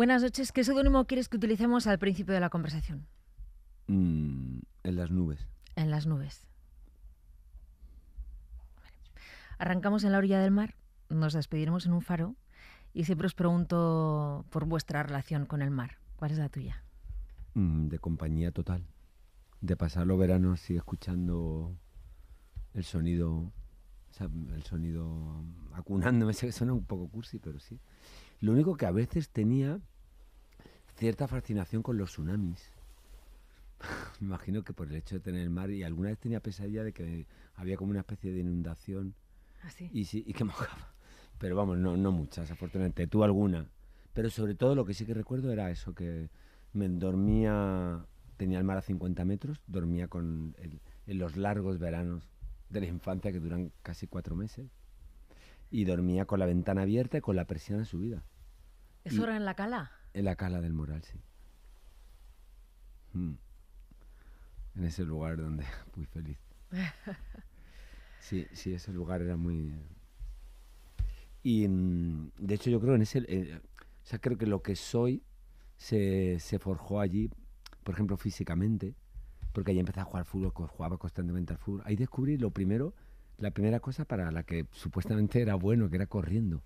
Buenas noches. ¿Qué seudónimo quieres que utilicemos al principio de la conversación? Mm, en las nubes. En las nubes. Arrancamos en la orilla del mar, nos despediremos en un faro y siempre os pregunto por vuestra relación con el mar. ¿Cuál es la tuya? Mm, de compañía total. De pasar los veranos así escuchando el sonido, el sonido acunándome, sé que suena un poco cursi, pero sí. Lo único que a veces tenía cierta fascinación con los tsunamis. Me imagino que por el hecho de tener el mar y alguna vez tenía pesadilla de que había como una especie de inundación ¿Ah, y, sí, y que mojaba. Pero vamos, no, no muchas, afortunadamente. Tú alguna. Pero sobre todo lo que sí que recuerdo era eso, que me dormía, tenía el mar a 50 metros, dormía con el- en los largos veranos de la infancia que duran casi cuatro meses. Y dormía con la ventana abierta y con la persiana subida. ¿Eso Y- era en la cala? En la cala del Moral, sí. Mm. En ese lugar donde muy feliz. Sí, sí, ese lugar era muy... Y mm, de hecho yo creo en ese... eh, o sea, creo que lo que soy se, se forjó allí, por ejemplo, físicamente, porque ahí empecé a jugar fútbol, jugaba constantemente al fútbol. Ahí descubrí lo primero, la primera cosa para la que supuestamente era bueno, que era corriendo.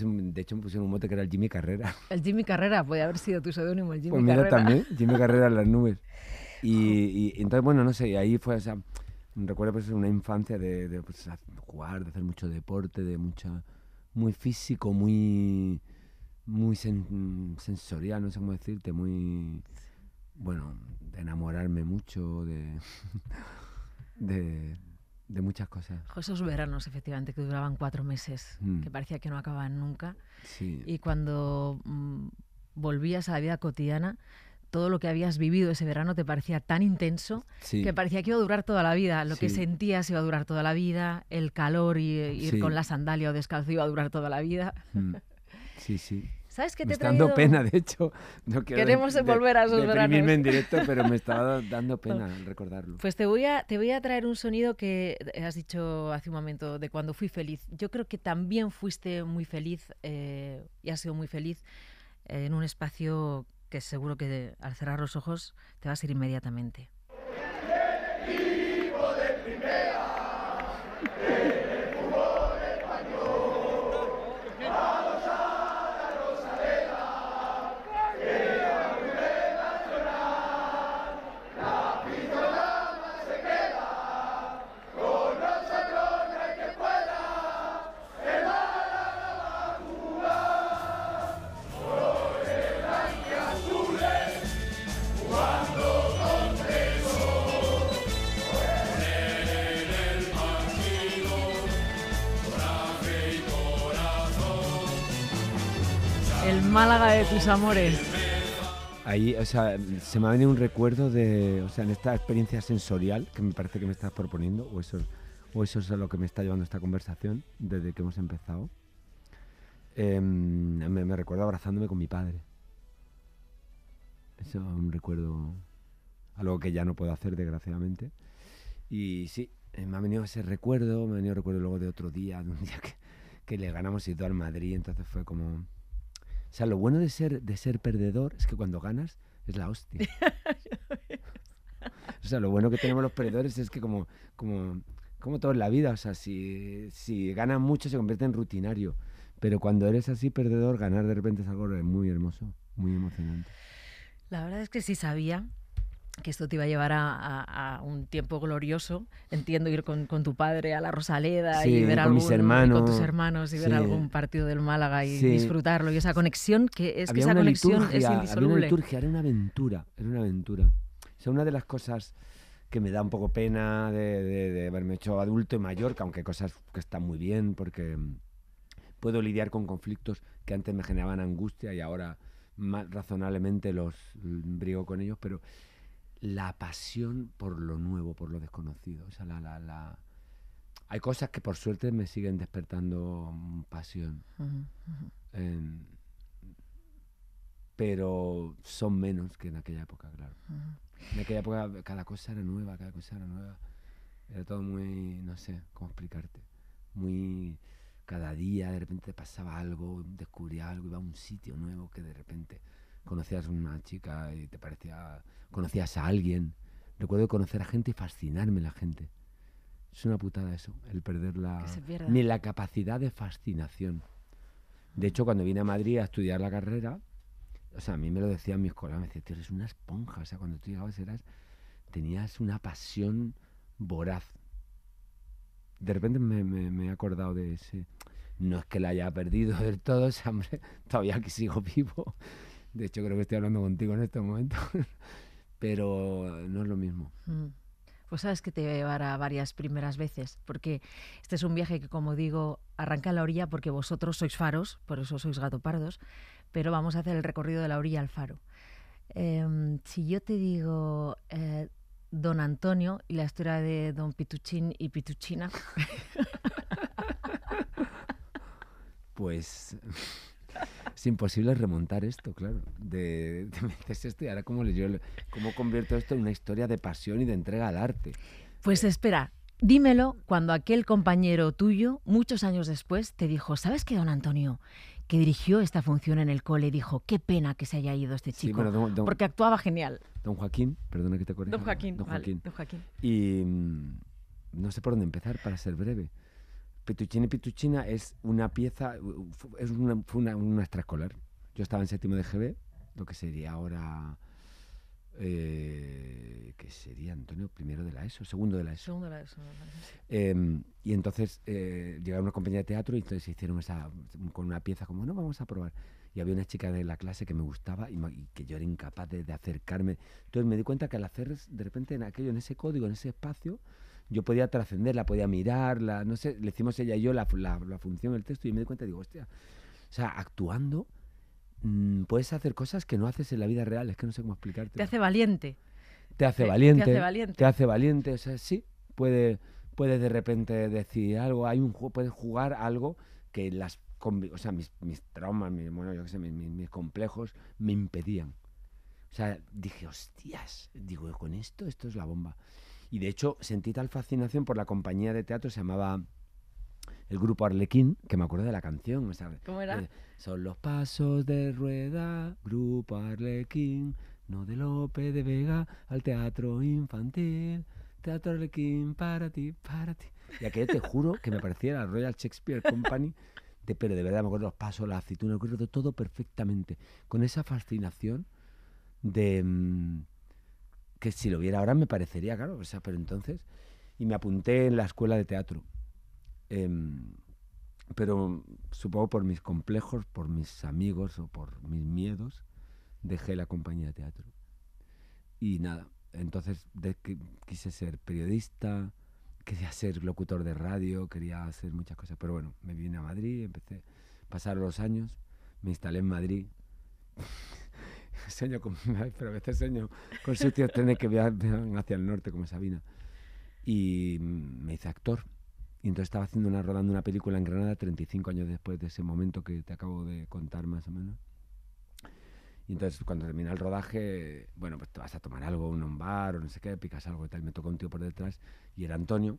De, hecho me pusieron un mote que era el Jimmy Carrera. El Jimmy Carrera, puede haber sido tu seudónimo, el Jimmy Pues mira, Carrera. también, Jimmy Carrera en las nubes. Y, y- y entonces, bueno, no sé, ahí fue, o sea, recuerdo pues una infancia de, de, pues, jugar, de hacer mucho deporte, de mucha, muy físico, muy, muy sen- sensorial, no sé cómo decirte, muy, bueno, de enamorarme mucho, de, de, de muchas cosas. Esos veranos, efectivamente, que duraban cuatro meses, Mm. que parecía que no acababan nunca. Sí, Y cuando mm, volvías a la vida cotidiana, todo lo que habías vivido ese verano te parecía tan intenso sí. que parecía que iba a durar toda la vida. Lo que sentías iba a durar toda la vida, el calor y ir con la sandalia o descalzo iba a durar toda la vida. Mm. Sí, sí. ¿Sabes qué te Me está dando pena, de hecho. No quiero Queremos de- volver a esos deprimirme veranos. en directo, pero me estaba dando pena recordarlo. Pues te voy, a, te voy a traer un sonido que has dicho hace un momento de cuando fui feliz. Yo creo que también fuiste muy feliz eh, y has sido muy feliz eh, en un espacio que seguro que al cerrar los ojos te vas a ir inmediatamente. El tus amores. Ahí, o sea, se me ha venido un recuerdo de, o sea, en esta experiencia sensorial que me parece que me estás proponiendo, o eso, o eso es a lo que me está llevando esta conversación desde que hemos empezado. Em, me, me recuerdo abrazándome con mi padre. Eso es un recuerdo, algo que ya no puedo hacer, desgraciadamente. Y sí, eh, me ha venido ese recuerdo, me ha venido recuerdo luego de otro día, de un día que, que le ganamos y todo al Madrid, entonces fue como... O sea, lo bueno de ser, de ser perdedor es que cuando ganas es la hostia. o sea, lo bueno que tenemos los perdedores es que como, como, como todo en la vida, o sea, si, si ganas mucho se convierte en rutinario. Pero cuando eres así perdedor, ganar de repente es algo muy hermoso, muy emocionante. La verdad es que sí sabía que esto te iba a llevar a, a- a un tiempo glorioso. Entiendo ir con, con tu padre a la Rosaleda y Sí, ver con algún, mis y con hermanos, tus hermanos y ver sí. algún partido del Málaga y Sí. disfrutarlo. Y esa conexión que es que había esa una conexión liturgia, es había una indisoluble. liturgia, era una aventura, era una aventura. O sea, una de las cosas que me da un poco pena de, de- de haberme hecho adulto y mayor, que aunque cosas que están muy bien, porque mm, puedo lidiar con conflictos que antes me generaban angustia y ahora más razonablemente los mm, brigo con ellos, pero la pasión por lo nuevo, por lo desconocido. O sea, la, la, la- Hay cosas que por suerte me siguen despertando pasión. Em, pero son menos que en aquella época, claro. En aquella época cada cosa era nueva, cada cosa era nueva. Era todo muy, no sé cómo explicarte, muy cada día de repente pasaba algo, descubría algo, iba a un sitio nuevo que de repente conocías a una chica y te parecía, conocías a alguien. Recuerdo conocer a gente y fascinarme la gente. Es una putada eso, el perder la, ni la capacidad de fascinación. De hecho, cuando vine a Madrid a estudiar la carrera, o sea, a mí me lo decían mis colegas, me decían, tío, eres una esponja. O sea, cuando tú llegabas eras, tenías una pasión voraz. De repente me, he acordado de ese. No es que la haya perdido del todo, ese hombre, todavía que sigo vivo. De hecho, creo que estoy hablando contigo en este momento. Pero no es lo mismo. Mm. Pues sabes que te llevará varias primeras veces, porque este es un viaje que, como digo, arranca en la orilla porque vosotros sois faros, por eso sois gatopardos, pero vamos a hacer el recorrido de la orilla al faro. Em, si yo te digo eh, Don Antonio y la historia de Don Pituchín y Pituchina. pues es imposible remontar esto, claro. De, de esto y ahora cómo, cómo convierto esto en una historia de pasión y de entrega al arte. Pues espera, dímelo cuando aquel compañero tuyo, muchos años después, te dijo, ¿sabes qué, don Antonio? que dirigió esta función en el cole dijo, qué pena que se haya ido este chico, porque actuaba genial. Don Joaquín, perdona que te corrija. Don Joaquín, don Joaquín. don Joaquín. Y mm, no sé por dónde empezar para ser breve. Petuchina y Pituchina es una pieza, es una, fue una, una extraescolar. Yo estaba en séptimo de GB, lo que sería ahora eh, que sería Antonio primero de la ESO, segundo de la ESO. Segundo de la ESO. Em, y entonces eh, llegaron una compañía de teatro y entonces hicieron esa, con una pieza como, no, vamos a probar. Y había una chica de la clase que me gustaba y, que yo era incapaz de, acercarme. Entonces me di cuenta que al hacer de repente en aquello, en ese código, en ese espacio, yo podía trascenderla, podía mirarla, no sé, le hicimos ella y yo la, la, la función del texto y me di cuenta y digo, hostia, o sea, actuando Mm, puedes hacer cosas que no haces en la vida real, es que no sé cómo explicarte. Te hace valiente. Te hace valiente. Te hace valiente. Te hace valiente, o sea, sí, puede, puede de repente decir algo, hay un puedes jugar algo que las o sea, mis, mis traumas, mis, bueno, yo qué sé, mis, mis, complejos me impedían. O sea, dije, hostias, digo, con esto, esto es la bomba. Y de hecho sentí tal fascinación por la compañía de teatro, se llamaba el grupo Arlequín, que me acuerdo de la canción. ¿Cómo era? Eh, son los pasos de rueda, grupo Arlequín, no de Lope de Vega al teatro infantil. Teatro Arlequín, para ti, para ti. Y aquello te juro que me parecía la Royal Shakespeare Company, de, pero de verdad me acuerdo los pasos, la aceituna, me acuerdo todo perfectamente. Con esa fascinación de. Mm, que si lo viera ahora me parecería, claro, o sea, pero entonces. Y me apunté en la escuela de teatro Em, pero supongo por mis complejos, por mis amigos o por mis miedos, dejé la compañía de teatro. Y nada, entonces de quise ser periodista, quería ser locutor de radio, quería hacer muchas cosas, pero bueno, me vine a Madrid, empecé, pasaron los años, me instalé en Madrid. sueño con, pero a veces sueño con sitios trenes que van hacia el norte como Sabina. Y me hice actor y entonces estaba haciendo una, rodando una película en Granada 35 años después de ese momento que te acabo de contar más o menos. Y entonces cuando termina el rodaje, bueno, pues te vas a tomar algo, un bar o no sé qué, picas algo y tal. Me tocó un tío por detrás y era Antonio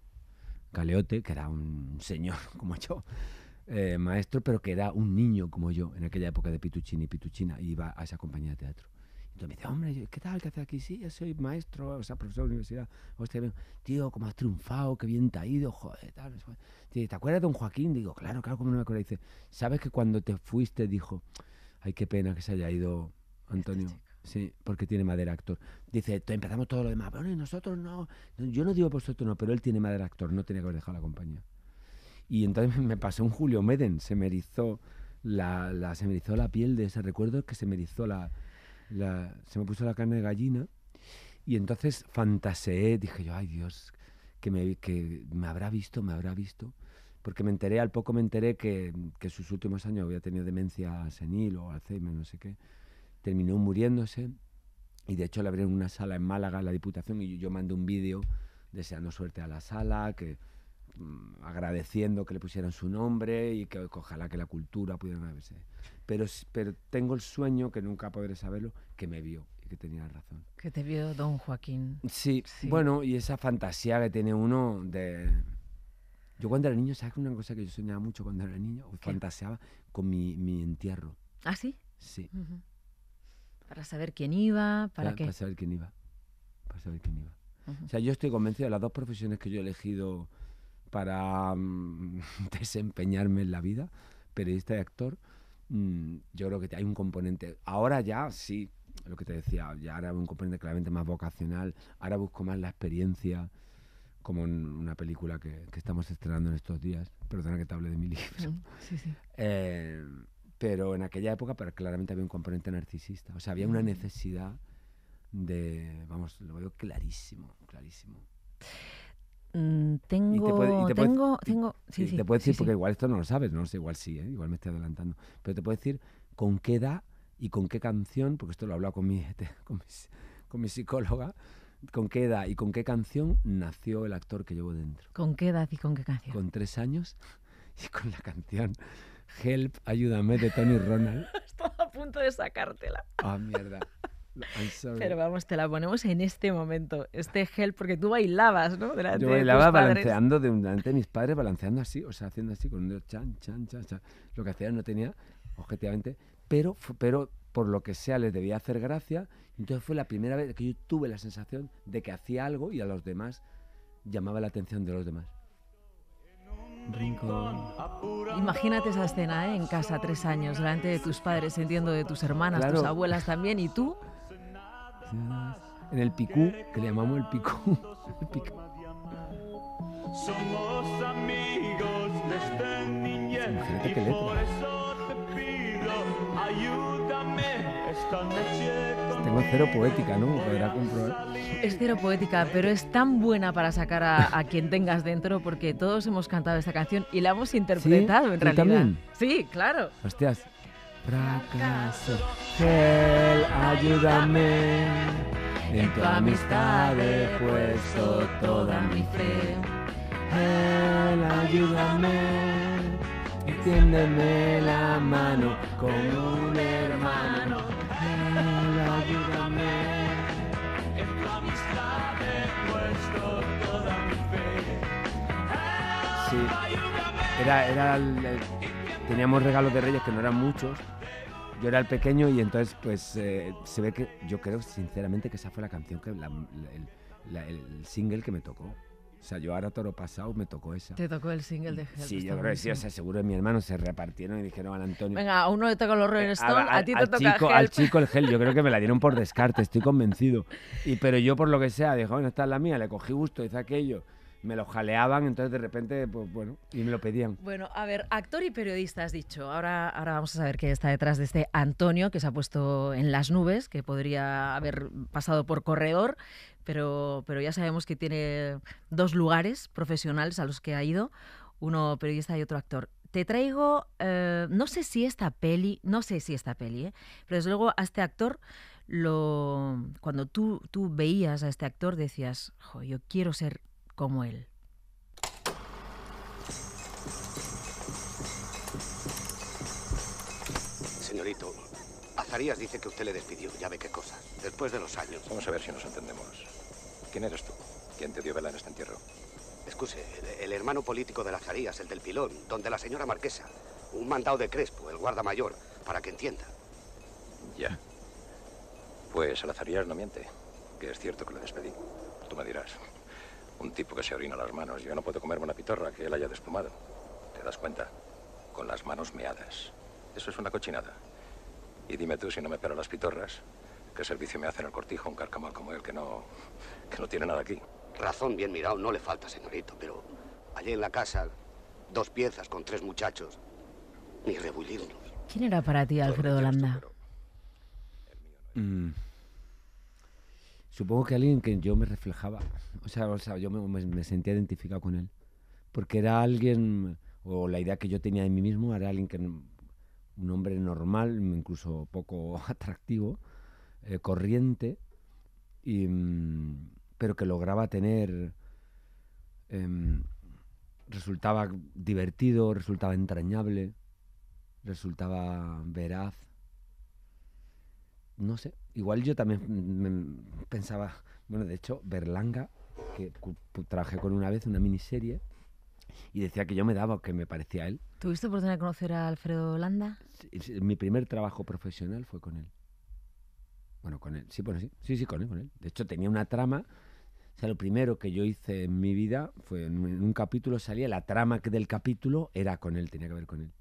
Galeote, que era un señor como yo, eh, maestro, pero que era un niño como yo en aquella época de Pituchini y Pituchina y iba a esa compañía de teatro. Entonces me dice, hombre, ¿qué tal? ¿Qué haces aquí? Sí, yo soy maestro, o sea, profesor de universidad. Hostia, tío, cómo has triunfado, qué bien te ha ido, joder, tal. ¿Te acuerdas de don Joaquín? Digo, claro, claro, cómo no me acuerdo. Dice, ¿sabes que cuando te fuiste dijo, ay, qué pena que se haya ido Antonio? Sí, porque tiene madera actor. Dice, empezamos todo lo demás. Bueno, y nosotros no. Yo no digo vosotros no, pero él tiene madera actor, no tenía que haber dejado la compañía. Y entonces me pasó un Julio Meden, se me erizó la, se me la piel de ese recuerdo que se me erizó la, se me puso la carne de gallina y entonces fantaseé, dije yo, ay Dios, que me, que me habrá visto, me habrá visto. Porque me enteré, al poco me enteré que, que sus últimos años había tenido demencia senil o Alzheimer, no sé qué. Terminó muriéndose y de hecho le abrieron una sala en Málaga, la Diputación, y yo, mandé un vídeo deseando suerte a la sala, que agradeciendo que le pusieran su nombre y que, ojalá que la cultura pudiera verse pero, pero tengo el sueño, que nunca podré saberlo, que me vio y que tenía razón. Que te vio don Joaquín. Sí, bueno, y esa fantasía que tiene uno de, Yo cuando era niño, ¿sabes una cosa que yo soñaba mucho cuando era niño? Fantaseaba con mi, mi entierro. ¿Ah, sí? Sí. Para saber quién iba, para Para, qué. para saber quién iba. Para saber quién iba. O sea, yo estoy convencido de las dos profesiones que yo he elegido para mm, desempeñarme en la vida, periodista y actor, mm, yo creo que hay un componente. Ahora ya sí, lo que te decía, ya ahora un componente claramente más vocacional, ahora busco más la experiencia, como en una película que, que estamos estrenando en estos días. Perdona que te hable de mi libro. Sí, sí. Eh, pero en aquella época pero claramente había un componente narcisista. O sea, había una Mm. necesidad de, vamos, lo veo clarísimo, clarísimo. Mm, tengo, puede- y te puede- tengo, y- tengo, sí, Y sí, te puedo decir, sí, sí. porque igual esto no lo sabes, no sé, igual sí, ¿eh? igual me estoy adelantando, pero te puedo decir con qué edad y con qué canción, porque esto lo he hablado con mi, con mi, con mi psicóloga, con qué edad y con qué canción nació el actor que llevo dentro. ¿Con qué edad y con qué canción? Con tres años y con la canción Help, ayúdame de Tony Ronald. Estaba a punto de sacártela. Ah, mierda. Pero vamos, te la ponemos en este momento, este gel, porque tú bailabas, ¿no? Delante Yo de tus bailaba padres. balanceando de, delante de mis padres, balanceando así, o sea, haciendo así con un dedo, chan, chan, chan, chan. Lo que hacía no tenía, objetivamente, pero, pero por lo que sea les debía hacer gracia. Entonces fue la primera vez que yo tuve la sensación de que hacía algo y a los demás llamaba la atención de los demás. Rincón. Imagínate esa escena, ¿eh? En casa, tres años, delante de tus padres, entiendo de tus hermanas, tus abuelas también, y tú, En el picú, que le llamamos el picú. el picú. Somos amigos desde niñez Imagínate y qué letra. por eso te pido, ayúdame esta noche con Tengo cero poética, ¿no? Podrá comprobar. es cero poética, pero es tan buena para sacar a, a quien tengas dentro, porque todos hemos cantado esta canción y la hemos interpretado en ¿Tú realidad. también? Sí, claro. Hostias. Fracaso. Gel, ayúdame. En tu amistad he puesto toda mi fe. Gel, ayúdame. Tiéndeme la mano como un hermano. Gel, ayúdame. Sí. Era, era el- el- teníamos regalos de reyes que no eran muchos. Yo era el pequeño y entonces pues eh, se ve que yo creo sinceramente que esa fue la canción que la- la- el, la- el single que me tocó. O sea, yo ahora toro pasado me tocó esa. Te tocó el single de Help. Sí, yo creo que sí, o sea, seguro que mi hermano se repartieron y dijeron al Antonio. Venga, a uno le toca los Rolling Eh, Stones, a, ti te toca chico, Help. al chico el gel, yo creo que me la dieron por descarte, estoy convencido. Y pero yo por lo que sea, dije, bueno, esta es la mía, le cogí gusto, hice aquello, me lo jaleaban, entonces de repente, pues bueno, y me lo pedían. Bueno, a ver, actor y periodista has dicho. Ahora, ahora vamos a saber qué está detrás de este Antonio que se ha puesto en las nubes, que podría haber pasado por corredor, pero, pero ya sabemos que tiene dos lugares profesionales a los que ha ido, uno periodista y otro actor. Te traigo, eh, no sé si esta peli, no sé si esta peli, ¿eh? pero desde luego a este actor, lo, cuando tú, tú veías a este actor decías, "Jo, yo quiero ser como él. Señorito, Azarías dice que usted le despidió, ya ve qué cosa. Después de los años. Vamos a ver si nos entendemos. ¿Quién eres tú? ¿Quién te dio vela en este entierro? Excuse, el, el hermano político de Azarías, el del pilón, donde la señora marquesa. Un mandado de Crespo, el guarda mayor, para que entienda. Ya. Pues el Azarías no miente. Que es cierto que le despedí. Tú me dirás. Un tipo que se orina las manos. Yo no puedo comerme una pitorra que él haya desplumado. ¿Te das cuenta? Con las manos meadas. Eso es una cochinada. Y dime tú si no me pero las pitorras. ¿Qué servicio me hace en el cortijo un carcamal como él que no. que no tiene nada aquí? Razón bien mirado no le falta, señorito, pero allí en la casa, dos piezas con tres muchachos. Ni rebullirnos. ¿Quién era para ti Alfredo Landa? Mm. Supongo que alguien que yo me reflejaba, o sea, o sea yo me, me- sentía identificado con él, porque era alguien, o la idea que yo tenía de mí mismo, era alguien que, un hombre normal, incluso poco atractivo, eh, corriente, y, mm, pero que lograba tener, em, resultaba divertido, resultaba entrañable, resultaba veraz no sé, igual yo también me- pensaba, bueno, de hecho, Berlanga, que trabajé con una vez una miniserie, Y decía que yo me daba, que me parecía a él. ¿Tuviste oportunidad de conocer a Alfredo Landa? Sí, Mi primer trabajo profesional fue con él. Bueno, con él. Sí, bueno, sí. Sí, sí, con él, con él. De hecho, tenía una trama. O sea, lo primero que yo hice en mi vida fue en un, en un capítulo salía, la trama que del capítulo era con él, tenía que ver con él.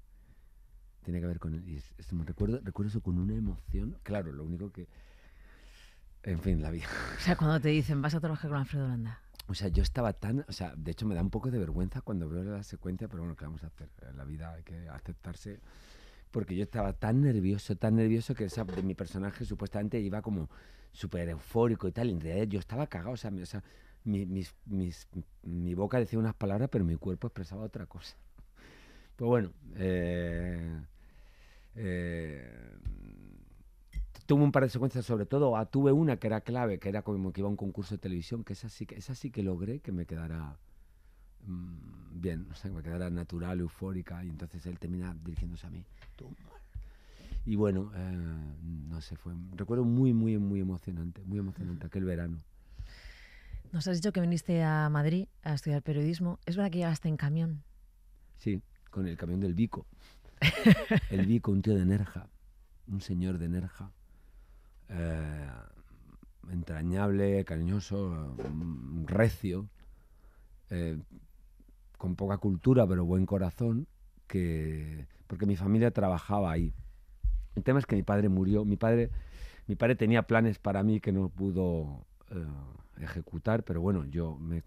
Tenía que ver con él. Y es- es- me recuerdo, recuerdo eso con una emoción. Claro, lo único que. En fin, la vida. O sea, cuando te dicen, vas a trabajar con Alfredo Landa. O sea, yo estaba tan, o sea, de hecho me da un poco de vergüenza cuando veo la secuencia, pero bueno, ¿qué vamos a hacer? En la vida hay que aceptarse. Porque yo estaba tan nervioso, tan nervioso que de mi personaje supuestamente iba como súper eufórico y tal. Y en realidad yo estaba cagado, o sea, mi, o sea, mi, mis- mis- mi boca decía unas palabras, pero mi cuerpo expresaba otra cosa. Pues bueno, eh, eh, tuve un par de secuencias, sobre todo, ah, tuve una que era clave, que era como que iba a un concurso de televisión, que esa sí que, esa sí que logré que me quedara mm, bien, o sea, que me quedara natural, eufórica, y entonces él termina dirigiéndose a mí. Y bueno, eh, no sé, fue, recuerdo muy, muy, muy emocionante, muy emocionante aquel verano. Nos has dicho que viniste a Madrid a estudiar periodismo. ¿Es verdad que llegaste en camión? Sí, con el camión del Vico. El Vico, un tío de Nerja, un señor de Nerja, eh, entrañable, cariñoso, mm, recio, eh, con poca cultura pero buen corazón, que porque mi familia trabajaba ahí. El tema es que mi padre murió, mi padre, mi padre tenía planes para mí que no pudo eh, ejecutar, pero bueno, yo me-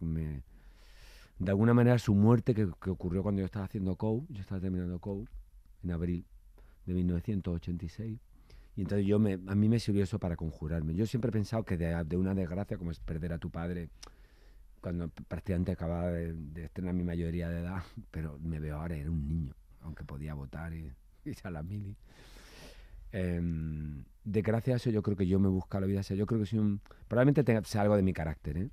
de alguna manera su muerte que, que ocurrió cuando yo estaba haciendo COU, yo estaba terminando COU en abril de 1986 y entonces yo me, a mí me sirvió eso para conjurarme. Yo siempre he pensado que de, de una desgracia como es perder a tu padre cuando prácticamente acababa de, de estrenar mi mayoría de edad, pero me veo ahora, era un niño, aunque podía votar y ir a la mili. Em, de a eso yo creo que yo me busco la vida, o sea, yo creo que soy un... Probablemente tenga, sea algo de mi carácter, ¿eh?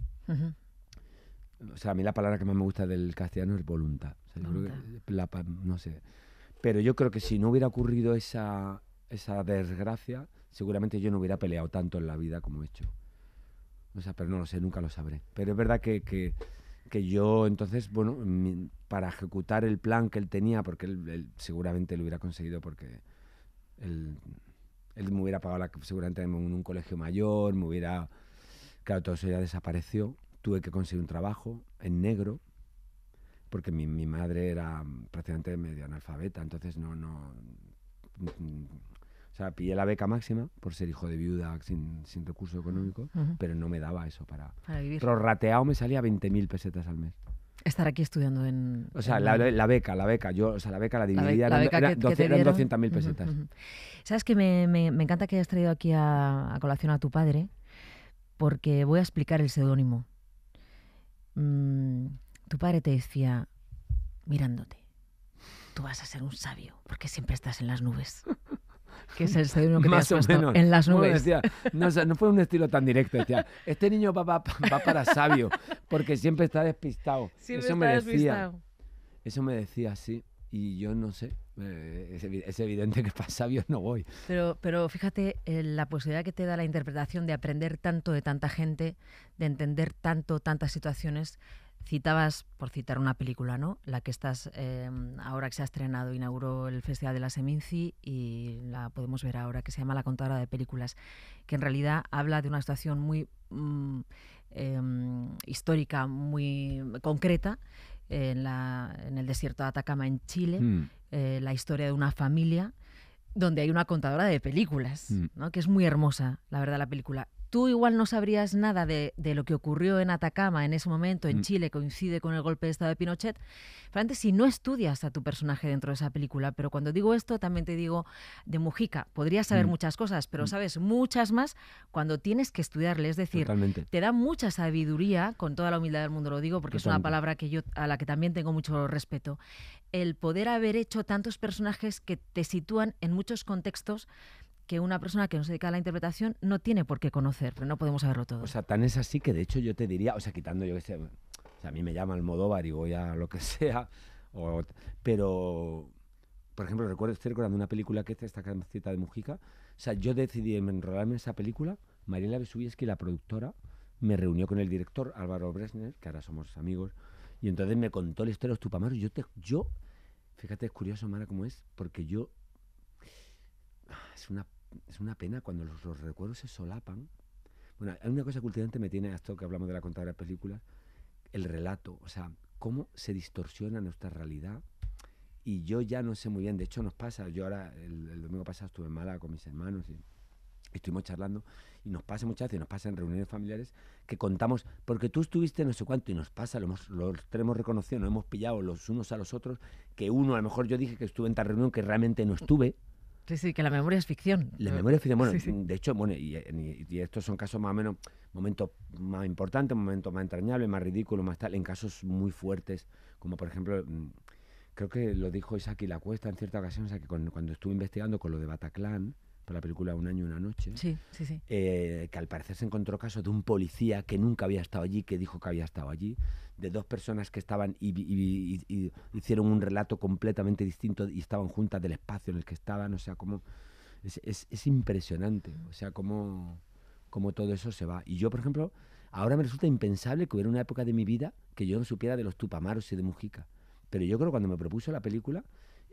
O sea, a mí la palabra que más me gusta del castellano es voluntad. O sea, yo creo que Voluntad. la no sé. Pero yo creo que si no hubiera ocurrido esa, esa desgracia, seguramente yo no hubiera peleado tanto en la vida como he hecho. O sea, pero no lo sé, nunca lo sabré. Pero es verdad que, que, que yo entonces, bueno, para ejecutar el plan que él tenía, porque él, seguramente lo hubiera conseguido porque él, él me hubiera pagado seguramente en un, un colegio mayor, me hubiera... Claro, todo eso ya desapareció. Tuve que conseguir un trabajo en negro, porque mi, mi madre era prácticamente medio analfabeta, entonces no, no... O sea, pillé la beca máxima por ser hijo de viuda sin, sin recurso económico, pero no me daba eso para... Para vivir. Prorrateado me salía 20.000 pesetas al mes. Estar aquí estudiando en... O sea, en la, beca, la beca, yo, o sea, la beca la dividía, la eran, beca eran que- que doce- te eran dieron. 200.000 Ujú, pesetas. Sabes que me, me- me encanta que hayas traído aquí a, a colación a tu padre, porque voy a explicar el seudónimo. Mm, tu padre te decía, mirándote, tú vas a ser un sabio, porque siempre estás en las nubes. Que es el seudónimo que te has Más o menos. en las Bueno, nubes. decía, no, o sea, no fue un estilo tan directo. Decía, este niño va, va- va para sabio, porque siempre está despistado. Siempre Eso me decía. Eso me decía así. Y yo no sé. eh, es, evi- es evidente que para sabios no voy. Pero, pero fíjate eh, la posibilidad que te da la interpretación de aprender tanto de tanta gente, de entender tanto, tantas situaciones. Citabas, por citar una película, ¿no? La que estás, eh, ahora que se ha estrenado, inauguró el Festival de la Seminci y la podemos ver ahora, que se llama La Contadora de Películas, que en realidad habla de una situación muy mm, em, histórica, muy concreta, en, la, en el desierto de Atacama, en Chile Mm. eh, la historia de una familia donde hay una contadora de películas, Mm. ¿no? que es muy hermosa, la verdad, la película. Tú igual no sabrías nada de, de lo que ocurrió en Atacama en ese momento, en Mm. Chile, coincide con el golpe de Estado de Pinochet, Francamente, si no estudias a tu personaje dentro de esa película, pero cuando digo esto también te digo de Mujica, podrías saber Mm. muchas cosas, pero Mm. sabes muchas más cuando tienes que estudiarle, es decir, Totalmente. te da mucha sabiduría, con toda la humildad del mundo lo digo, porque es una palabra que yo a la que también tengo mucho respeto, el poder haber hecho tantos personajes que te sitúan en muchos contextos que una persona que no se dedica a la interpretación no tiene por qué conocer, pero no podemos saberlo todo. O sea, tan es así que de hecho yo te diría, o sea, quitando yo que sé, o sea, a mí me llama Almodóvar y voy a lo que sea, o- pero, por ejemplo, recuerdo, estoy recordando una película que es esta cita de Mujica, o sea, yo decidí enrolarme en esa película, Mariela Besubieski, la productora, me reunió con el director Álvaro Bresner, que ahora somos amigos, Y entonces me contó la historia de los tupamaros. Yo, te, yo fíjate, es curioso, Mara, cómo es, porque yo. Es una, es una pena cuando los, los recuerdos se solapan. Bueno, hay una cosa que últimamente me tiene esto que hablamos de la contadora de películas, el relato, o sea, cómo se distorsiona nuestra realidad. Y yo ya no sé muy bien, de hecho nos pasa, yo ahora el, el domingo pasado estuve en con mis hermanos y estuvimos charlando y nos pasa muchas veces, nos pasa en reuniones familiares que contamos, porque tú estuviste no sé cuánto y nos pasa, lo hemos, tres hemos reconocido, nos hemos pillado los unos a los otros, que uno, a lo mejor yo dije que estuve en tal reunión que realmente no estuve. Sí, sí, que la memoria es ficción. La memoria es ficción, bueno, Sí, sí. de hecho, bueno, y, y- y estos son casos más o menos, momentos más importantes, momentos más entrañables, más ridículos, más tal, en casos muy fuertes, como por ejemplo, mm, creo que lo dijo Isaac y la cuesta en cierta ocasión, o sea, que con- cuando estuve investigando con lo de Bataclan, para la película Un año y una noche, Sí, sí, sí. eh, que al parecer se encontró caso de un policía que nunca había estado allí, que dijo que había estado allí, de dos personas que estaban y, y y- y hicieron un relato completamente distinto y estaban juntas del espacio en el que estaban, o sea, como es, es- es impresionante, o sea, cómo, cómo todo eso se va. Y yo, por ejemplo, ahora me resulta impensable que hubiera una época de mi vida que yo no supiera de los Tupamaros y de Mujica. Pero yo creo que cuando me propuso la película,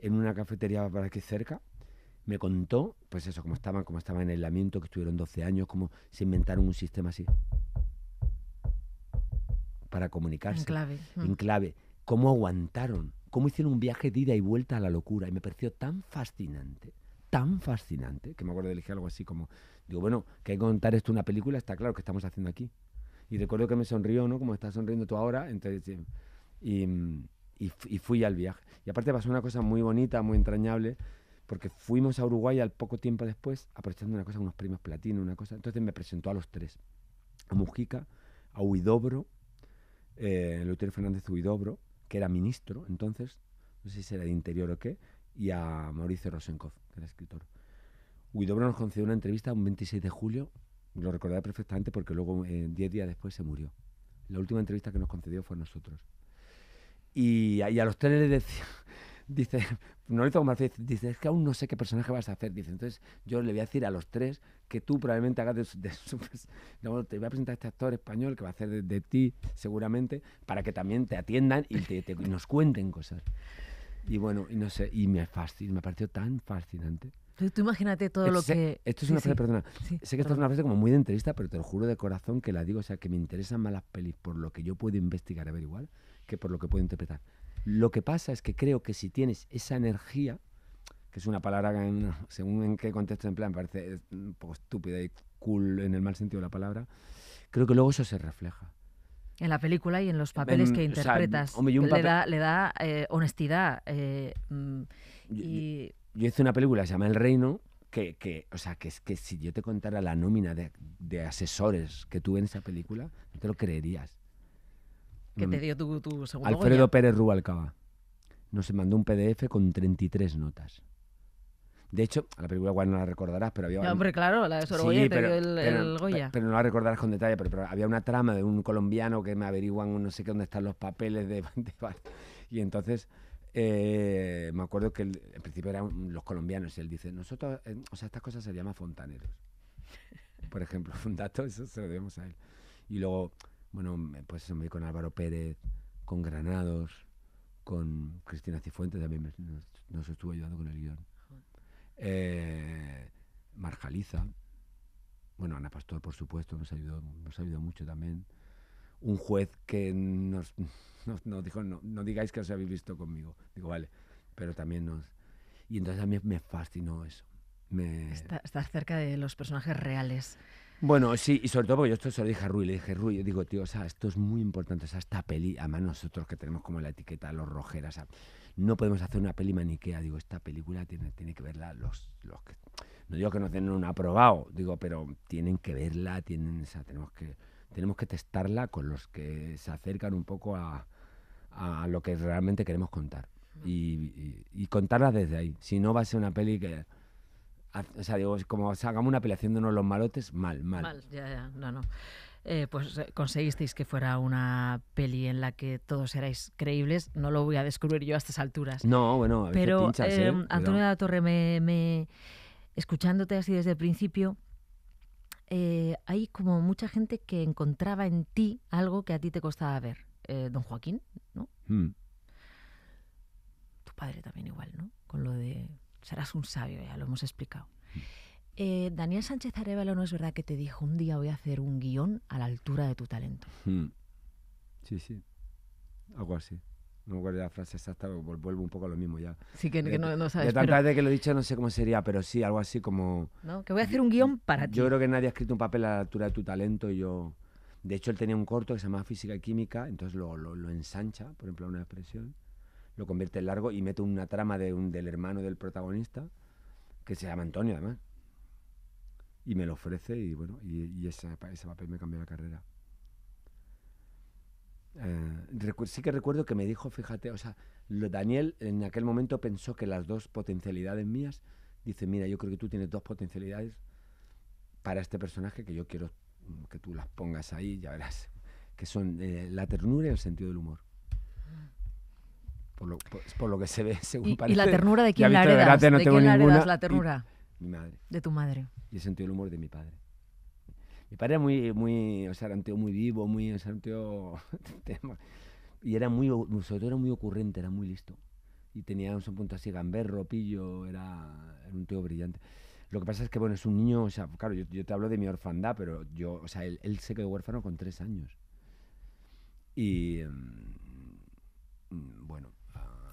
en una cafetería por aquí cerca, me contó, pues eso, cómo estaban, cómo estaban en aislamiento, que estuvieron 12 años, cómo se inventaron un sistema así para comunicarse En clave. Mm. en clave, cómo aguantaron, cómo hicieron un viaje de ida y vuelta a la locura. Y me pareció tan fascinante, tan fascinante, que me acuerdo de elegir algo así como, digo, bueno, que hay que contar esto una película, está claro que estamos haciendo aquí. Y recuerdo que me sonrió, ¿no? Como estás sonriendo tú ahora, entonces, eh, y, mm, y fui al viaje. Y aparte pasó una cosa muy bonita, muy entrañable, porque fuimos a Uruguay al poco tiempo después, aprovechando una cosa, unos premios platino, una cosa. Entonces me presentó a los tres, a Mujica, a Huidobro, eh, Leuterio Fernández Huidobro, que era ministro entonces, no sé si era de Interior o qué, y a Mauricio Rosenkopf, que era escritor. Huidobro nos concedió una entrevista un 26 de julio, lo recordaré perfectamente porque luego, eh, 10 días después, se murió. La última entrevista que nos concedió fue a nosotros. Y, y a los tres les decía, dice, no lo hizo como dice, es que aún no sé qué personaje vas a hacer. Dice, entonces yo le voy a decir a los tres que tú probablemente hagas de, de no, te voy a presentar a este actor español que va a hacer de, de ti seguramente, para que también te atiendan y, te- nos cuenten cosas. Y bueno, y no sé, y me fascinó, me pareció tan fascinante. Tú, tú imagínate todo lo Sé- que... Esto es sí, una sí, frase, perdona, sí, sé que esta es una frase como muy de entrevista, pero te lo juro de corazón que la digo, o sea, que me interesan más las pelis por lo que yo puedo investigar averiguar que por lo que puedo interpretar. Lo que pasa es que creo que si tienes esa energía, que es una palabra que en- según en qué contexto en plan parece eh, un poco estúpida y cool en el mal sentido de la palabra, creo que luego eso se refleja. En la película y en los papeles En- que o sea, interpretas. hombre, y le, papel- da, le da eh, honestidad. eh, mm, Yo- yo- y yo hice una película que se llama El Reino, que, que, o sea, que es que si yo te contara la nómina de, de asesores que tuve en esa película, no te lo creerías. Que Mm. te dio tu, tu segundo Alfredo Goya. Pérez Rubalcaba nos mandó un PDF con 33 notas. De hecho, a la película igual no la recordarás, pero había... Ya, hombre, claro, la de Sí, Sorogoyen te pero, dio el, pero- el Goya. pero no la recordarás con detalle, pero, había una trama de un colombiano que me averiguan no sé qué dónde están los papeles de, de y entonces eh, me acuerdo que el- en principio eran los colombianos y él dice, nosotros, eh, o sea, estas cosas se llaman fontaneros. Por ejemplo, un dato, eso se lo debemos a él. Y luego, bueno, pues me con Álvaro Pérez, con Granados, con Cristina Cifuentes también nos, estuvo ayudando con el guion. Eh, Marjaliza, bueno, Ana Pastor, por supuesto, nos ayudó, nos ayudó mucho también. Un juez que nos, nos, dijo, no, no digáis que os habéis visto conmigo. Digo, vale, pero también nos... Y entonces a mí me fascinó eso. Me... Está- cerca de los personajes reales. Bueno, sí, y sobre todo porque yo esto se lo dije a Rui, le dije, Rui, yo digo, tío, o sea, esto es muy importante, o sea, esta peli, además nosotros que tenemos como la etiqueta, los rojeras, o sea, no podemos hacer una peli maniquea, digo, esta película tiene, tiene que verla los, los que, no digo que no tienen un aprobado, digo, pero tienen que verla, tienen, o sea, tenemos que, tenemos que testarla con los que se acercan un poco a, a lo que realmente queremos contar. Y, y- y contarla desde ahí. Si no va a ser una peli que... O sea, digo, como hagamos una peli haciéndonos los malotes, mal, mal. Mal, ya, ya, no, no. Eh, pues eh, conseguisteis que fuera una peli en la que todos erais creíbles. No lo voy a descubrir yo a estas alturas. No, bueno, a Pero pinchas, eh, ¿eh? Antonio de la Torre, me, me- escuchándote así desde el principio, hay como mucha gente que encontraba en ti algo que a ti te costaba ver. don Joaquín, ¿no? Mm. Tu padre también igual, ¿no? Con lo de serás un sabio, ya lo hemos explicado. Eh, Daniel Sánchez Arevalo no es verdad que te dijo un día voy a hacer un guion a la altura de tu talento. Mm. Sí, sí. Algo así. No me acuerdo de la frase exacta, vuelvo un poco a lo mismo ya. Sí que, que De- no, no de sabes, tantas pero, veces que lo he dicho, no sé cómo sería, pero sí, algo así como... ¿no? Que voy a hacer un guion para ti. Yo creo que nadie ha escrito un papel a la altura de tu talento y yo... De hecho, él tenía un corto que se llama Física y Química, entonces lo, lo, lo ensancha, por ejemplo, a una expresión, lo convierte en largo y mete una trama de un, del hermano del protagonista, que se llama Antonio, además. Y me lo ofrece y bueno, y, ese, pa- ese papel me cambió la carrera. Eh, sí que recuerdo que me dijo, fíjate, o sea, lo, Daniel en aquel momento pensó que las dos potencialidades mías, dice, mira, yo creo que tú tienes dos potencialidades para este personaje que yo quiero mm, que tú las pongas ahí, ya verás, que son eh, la ternura y el sentido del humor. Por lo, por, lo que se ve, según ¿Y, y parece. la ternura de quién la de heredas? gracia no ¿De tengo quién la heredas la y- ternura? Mi madre. De tu madre. Y el sentido del humor de mi padre. Mi padre era muy, muy, o sea, era un tío muy vivo, muy, o sea, un tío... y era muy, sobre todo era muy ocurrente, era muy listo. Y tenía un punto así, gamberro, pillo, era, era un tío brillante. Lo que pasa es que, bueno, es un niño, o sea, claro, yo, yo te hablo de mi orfandad, pero yo, o sea, él, él se quedó huérfano con tres años. Y, mm, mm, bueno...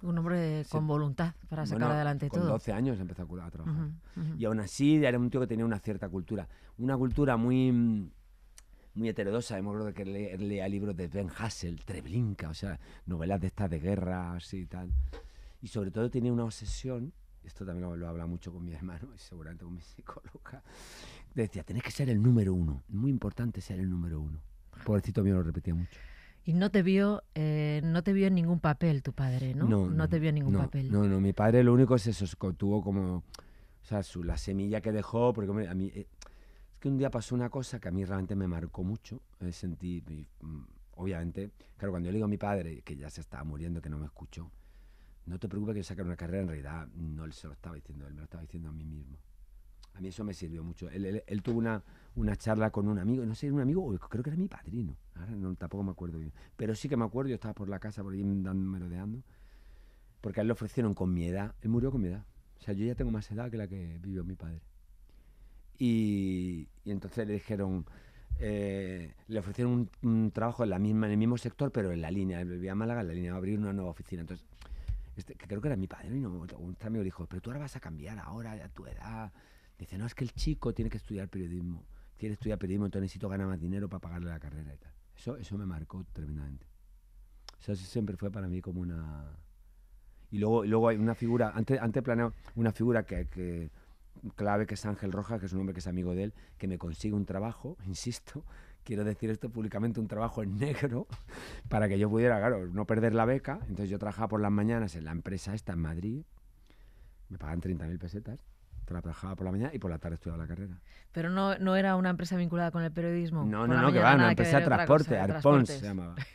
Un hombre Sí. con voluntad para sacar bueno, adelante con todo. 12 años empezó a, a trabajar. Ujú, ujú. Y aún así era un tío que tenía una cierta cultura. Una cultura muy, muy heterodoxa. Me acuerdo que le- leía libros de Ben Hassel, Treblinka, o sea, novelas de estas de guerra, así y tal. Y sobre todo tenía una obsesión, esto también lo, lo habla mucho con mi hermano y seguramente con mi psicóloga, decía, tenés que ser el número uno. Muy importante ser el número uno. Pobrecito mío lo repetía mucho. Y no te vio, eh, no te vio en ningún papel tu padre, ¿no? te vio en ningún no, papel. No, no, mi padre lo único es eso, tuvo como, o sea, su, la semilla que dejó, porque hombre, a mí, eh, es que un día pasó una cosa que a mí realmente me marcó mucho, eh, sentí, y, mm, obviamente, claro, cuando yo le digo a mi padre, que ya se estaba muriendo, que no me escuchó, no te preocupes que yo sacar una carrera, en realidad no se lo estaba diciendo él, me lo estaba diciendo a mí mismo. A mí eso me sirvió mucho. Él, él- él tuvo una, una charla con un amigo, no sé, un amigo, creo que era mi padrino, ahora no, tampoco me acuerdo bien. Pero sí que me acuerdo, yo estaba por la casa por ahí merodeando, porque a él le ofrecieron con mi edad, él murió con mi edad. O sea, yo ya tengo más edad que la que vivió mi padre. Y, y entonces le dijeron, eh, le ofrecieron un, un trabajo en, la misma, en el mismo sector, pero en la línea, vivía en Málaga, en la línea, va a abrir una nueva oficina. Entonces, este, que creo que era mi padre, y no, un amigo dijo, pero tú ahora vas a cambiar ahora, a tu edad. Dice, no, es que el chico tiene que estudiar periodismo, quiere estudiar periodismo, entonces necesito ganar más dinero para pagarle la carrera y tal. Eso, eso me marcó tremendamente. Eso sí siempre fue para mí como una... Y luego, y luego hay una figura, antes, antes he planeado una figura que, que clave que es Ángel Rojas, que es un hombre que es amigo de él, que me consigue un trabajo, insisto, quiero decir esto públicamente, un trabajo en negro, para que yo pudiera, claro, no perder la beca. Entonces yo trabajaba por las mañanas en la empresa esta en Madrid, me pagan 30.000 pesetas, trabajaba por la mañana y por la tarde estudiaba la carrera. Pero no, no era una empresa vinculada con el periodismo. No, no, no, que va, una empresa de transporte, cosa, se llamaba.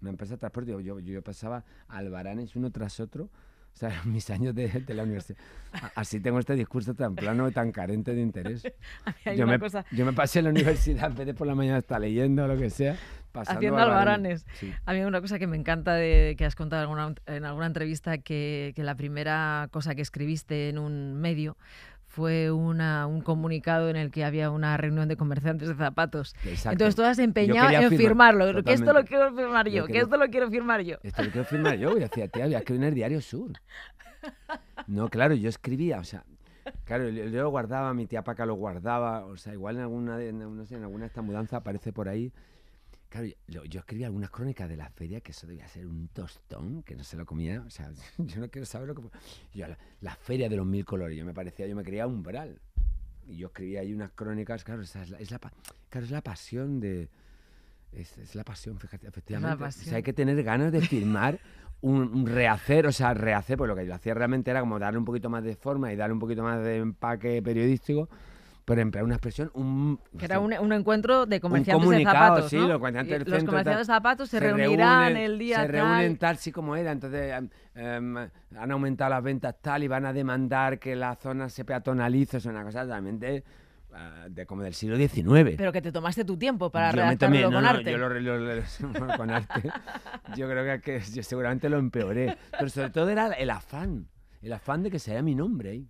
Una empresa de transporte, yo, yo, yo pasaba albaranes uno tras otro, o sea, mis años de, de la universidad. A- Así tengo este discurso tan plano y tan carente de interés. Yo me, cosa, yo me pasé en la universidad, en vez de por la mañana estar leyendo o lo que sea, pasando Haciendo albaranes. Sí. A mí una cosa que me encanta de que has contado en alguna, en alguna entrevista que, que la primera cosa que escribiste en un medio fue una, un comunicado en el que había una reunión de comerciantes de zapatos. Exacto. Entonces tú has Yo empeñado quería en firmar, firmarlo, que esto lo quiero firmar yo, Yo que esto lo quiero firmar yo. Esto lo quiero firmar yo. Y decía, tía, había que venir Diario Sur. No, claro, yo escribía, o sea, claro, yo, yo lo guardaba, mi tía Paca lo guardaba, o sea, igual en alguna de, en, no sé, en alguna de esta mudanza aparece por ahí. Claro, yo, yo escribía algunas crónicas de la feria que eso debía ser un tostón, que no se lo comía, o sea, yo no quiero saber lo que... Yo, la, la feria de los mil colores, yo me parecía, yo me creía umbral. Y yo escribía ahí unas crónicas, claro, esa es la, es la claro, es la pasión de... Es, es la pasión, fíjate, efectivamente. O pasión. sea, hay que tener ganas de firmar un, un rehacer, o sea, rehacer, pues lo que yo hacía realmente era como darle un poquito más de forma y darle un poquito más de empaque periodístico, pero emplear una expresión, un... Que era un, un encuentro de comerciantes de zapatos. sí, ¿no? los comerciantes los comerciantes de zapatos se, reunirán el día se tal. reúnen tal sí como era entonces em, han aumentado las ventas tal y van a demandar que la zona se peatonalice es una cosa realmente ah, de como del siglo XIX. Pero que te tomaste tu tiempo para Yo redactarlo no, con no, arte. yo lo- lo- lo- con arte. Yo creo que, que yo seguramente lo empeoré. Pero sobre todo era el afán. El afán de que sea mi nombre ahí.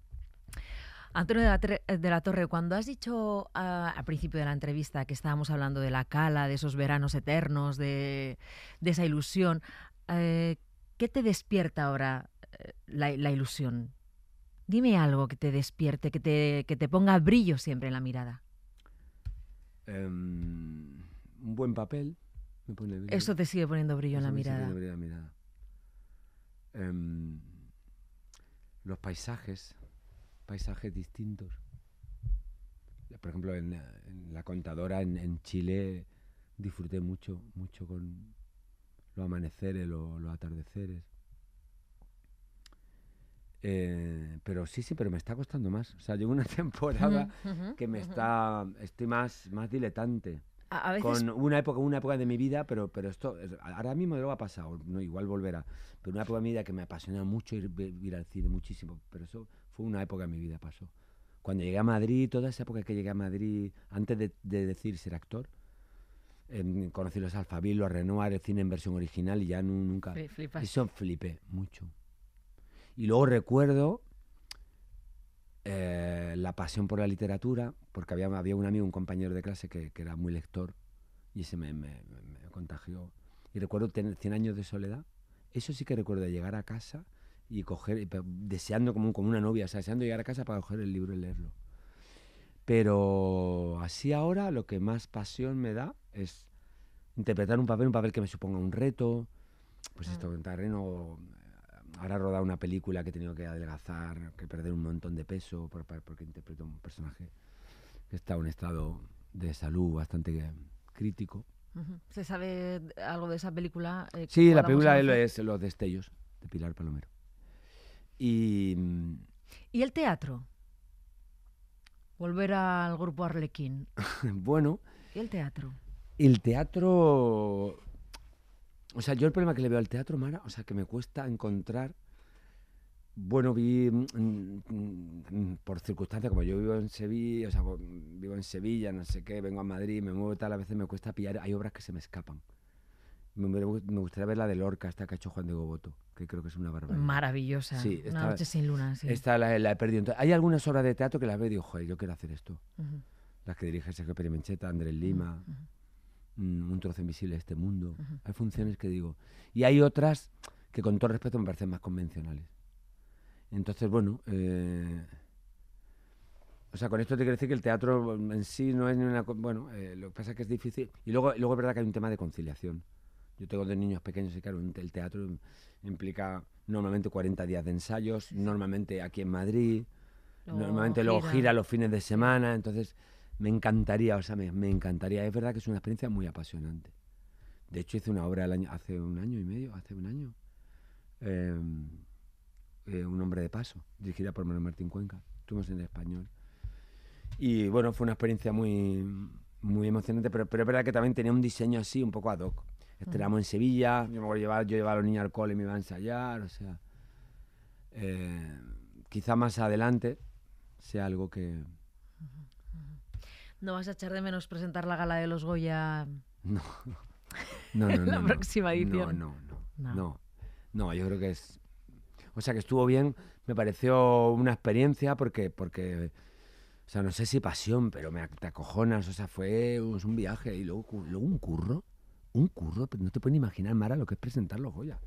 Antonio de la, Tre- de la Torre, cuando has dicho ah, al principio de la entrevista que estábamos hablando de la cala, de esos veranos eternos, de, de esa ilusión, eh, ¿qué te despierta ahora eh, la, la ilusión? Dime algo que te despierte, que te, que te ponga brillo siempre en la mirada. Em, un buen papel. Me pone brillo. Eso te sigue poniendo brillo en Eso la me sigue mirada. brillo en la mirada. Los paisajes. Paisajes distintos. Por ejemplo, en, la- en La Contadora, en, en Chile, disfruté mucho, mucho con los amaneceres, lo- los atardeceres. Eh, pero sí, sí, pero me está costando más. O sea, llevo una temporada que me está, estoy más, más diletante. A, a veces Con una época, una época de mi vida, pero, pero esto, es- ahora mismo luego ha pasado, no, igual volverá, pero una época de mi vida que me apasiona mucho ir, al cine, muchísimo, pero eso fue una época de mi vida, pasó. Cuando llegué a Madrid, toda esa época que llegué a Madrid, antes de, de decir ser actor, em, conocí los Alphaville, los Renoir, el cine en versión original y ya nu- nunca... Fli- flipas. Eso flipé mucho. Y luego recuerdo eh, la pasión por la literatura, porque había, había un amigo, un compañero de clase que, que era muy lector y ese me, me- me- me contagió. Y recuerdo tener 100 años de soledad. Eso sí que recuerdo de llegar a casa y coger, deseando como, como una novia, o sea, deseando llegar a casa para coger el libro y leerlo. Pero así ahora lo que más pasión me da es interpretar un papel, un papel que me suponga un reto, pues esto, en terreno, ahora he rodado una película que he tenido que adelgazar, que perder un montón de peso, por- por- porque interpreto un personaje que está en un estado de salud bastante crítico. ¿Se sabe algo de esa película? eh, Sí, la película es Los destellos, de Pilar Palomero. Y mm, ¿Y el teatro? Volver al grupo Arlequín. bueno, ¿Y el teatro? el teatro... O sea, yo el problema que le veo al teatro, Mara, o sea, que me cuesta encontrar... Bueno, vi mm, mm, mm, por circunstancias, como yo vivo en Sevilla, o sea, bo- vivo en Sevilla, no sé qué, vengo a Madrid, me muevo tal, a veces me cuesta pillar, hay obras que se me escapan. Me, me gu- me gustaría ver la de Lorca, esta que ha hecho Juan de Goboto, que creo que es una barbaridad. Maravillosa. Sí, Una noche sin luna, sí. Esta la, la he perdido. Entonces, hay algunas obras de teatro que las veo y digo, joder, yo quiero hacer esto. Las que dirige Sergio Perimencheta, Andrés Lima, Un trozo invisible de este mundo. Ujú. Hay funciones que digo. Y hay otras que con todo respeto me parecen más convencionales. Entonces, bueno, eh, o sea, con esto te quiero decir que el teatro en sí no es ni una... Bueno, eh, lo que pasa es que es difícil. Y luego, luego es verdad que hay un tema de conciliación. Yo tengo dos niños pequeños y claro, el teatro implica normalmente 40 días de ensayos, normalmente aquí en Madrid, Luego normalmente luego gira. gira los fines de semana, entonces me encantaría, o sea, me, me encantaría. Es verdad que es una experiencia muy apasionante. De hecho, hice una obra el año- hace un año y medio, hace un año, eh, eh, Un hombre de paso, dirigida por Manuel Martín Cuenca. Estuvimos en español. Y bueno, fue una experiencia muy, muy emocionante, pero, pero es verdad que también tenía un diseño así, un poco ad hoc. Estrenamos en Sevilla, yo, me acuerdo llevar, yo llevaba a los niños al cole y me iba a ensayar, o sea. eh, quizá más adelante sea algo que. ¿No vas a echar de menos presentar la gala de los Goya? No, no, no. La no, no. próxima edición. No, no, No. no, no. No, yo creo que es. O sea, que estuvo bien, me pareció una experiencia porque. porque o sea, no sé si pasión, pero me te acojonas, o sea, fue un, un viaje y luego, luego un curro, un curro, pero no te puedes ni imaginar, Mara, lo que es presentar los Goya.